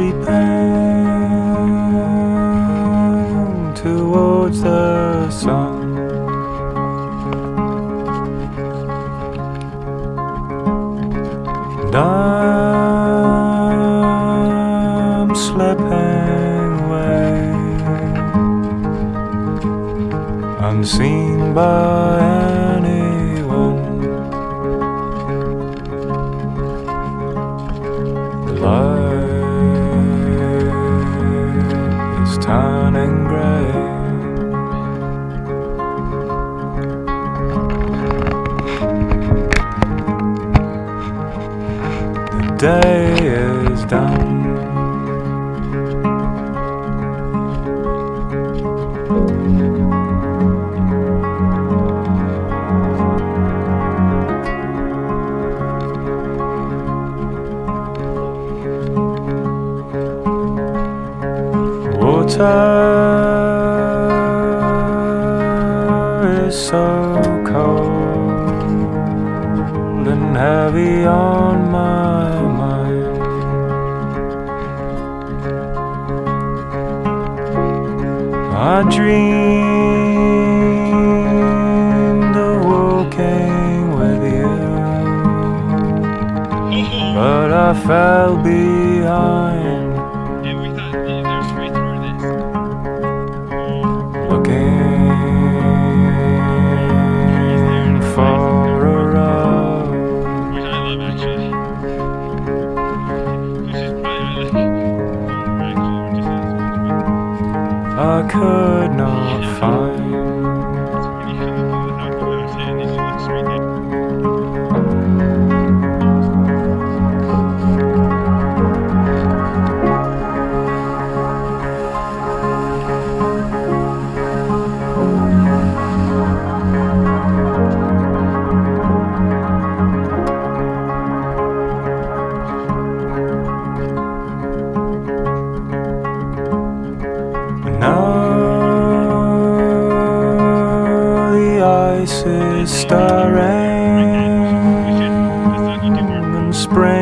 creeping towards the sun. And I'm slipping away, unseen by anyone. Love. day is done. Water I dreamed world came with you, mm-hmm. but I fell behind.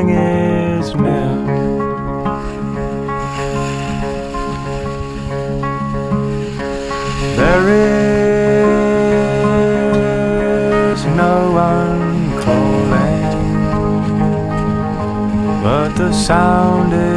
is milk. There is no one calling, but the sound is.